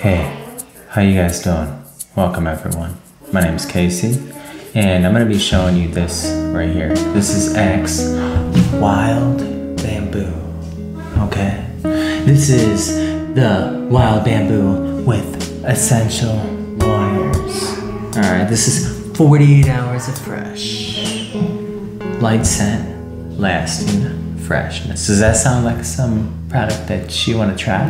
Hey, how you guys doing? Welcome everyone. My name is Casey, and I'm gonna be showing you this right here. This is Axe Wild Bamboo. Okay? This is the wild bamboo with essential oils. Alright, this is 48 hours of fresh. Light scent, lasting freshness. Does that sound like some product that you wanna try?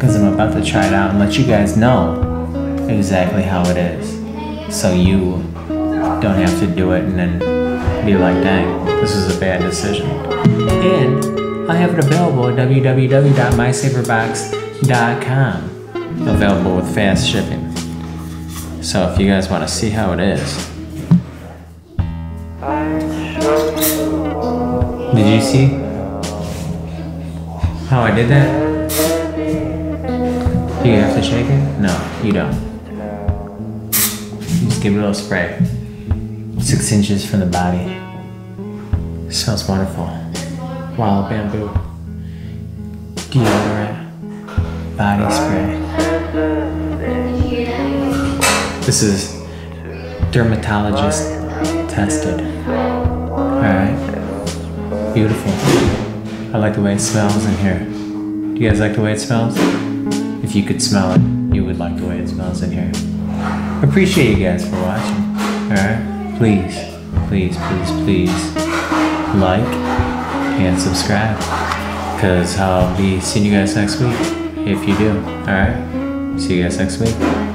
Because I'm about to try it out and let you guys know exactly how it is. So you don't have to do it and then be like, dang, this is a bad decision. And I have it available at www.mysaverbox.com. Available with fast shipping. So if you guys want to see how it is. Did you see how I did that? Do you have to shake it? No, you don't. You just give it a little spray. Six inches from the body. smells wonderful. Wild bamboo. Deodorant. Body spray. This is dermatologist tested. Alright. Beautiful. I like the way it smells in here. Do you guys like the way it smells? If you could smell it, you would like the way it smells in here. Appreciate you guys for watching. Alright? Please, please, please, please like and subscribe. Because I'll be seeing you guys next week. If you do. Alright? See you guys next week.